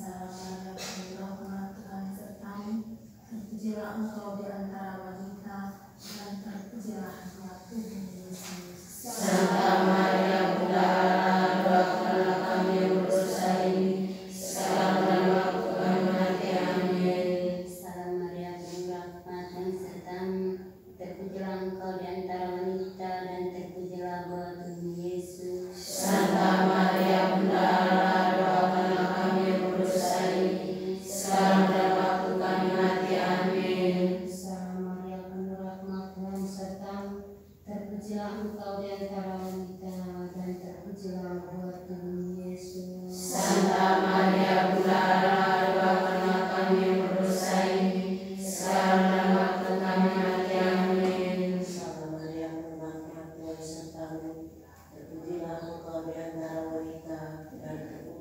salam Maria penuh rahmat Tuhan sertamu terpujilah engkau di Terpujilah engkau di antara wanita dan terpujilah buah tubuh Yesus. Santa Maria Bunda kami kami Santa Maria Bunda terpujilah engkau di antara wanita dan terpujilah